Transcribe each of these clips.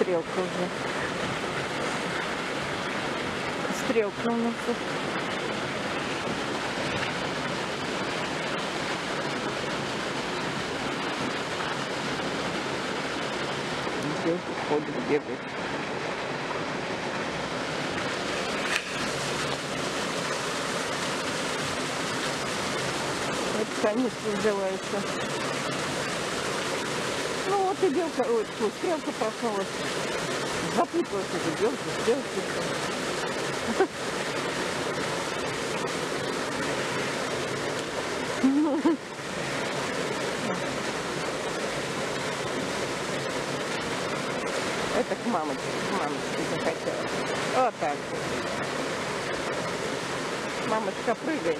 Стрелка уже. Стрелка у нас тут. Здесь ходит, бегает. Это конец называется. Ну вот и белка, ой, фу, стрелка проснулась. Запуталась уже белка, стрелки. Это к мамочке, к мамочке захотела. Вот так. Мамочка, прыгай.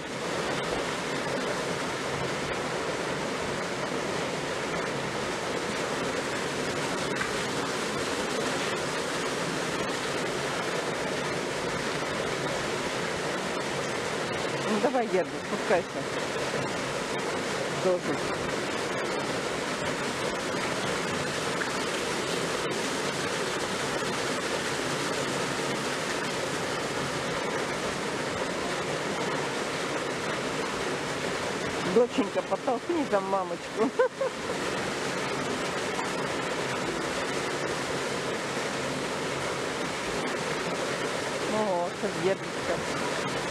Давай, Герда, спускайся. Должен. Доченька, подтолкни там мамочку. О, как Гердочка.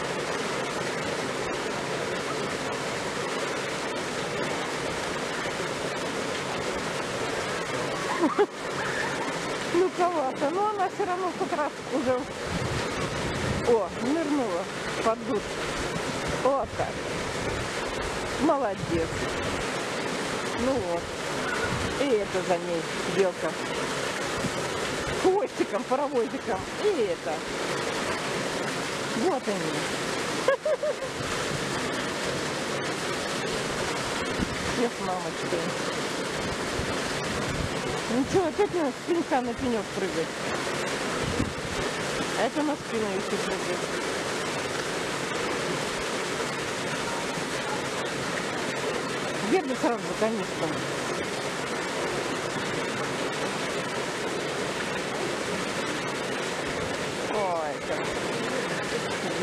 Ну кого-то, но она все равно тот раз уже... О, нырнула под душ. Вот так. Молодец. Ну вот. И это за ней белка. Хвостиком, паровозиком. И это. Вот они. Все с мамочкой. Ну что, опять на спинка на пенек прыгать. А это на спину еще прыгает. Герда сразу за. Ой, как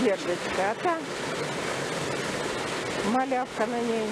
Гердочка, а та малявка на ней.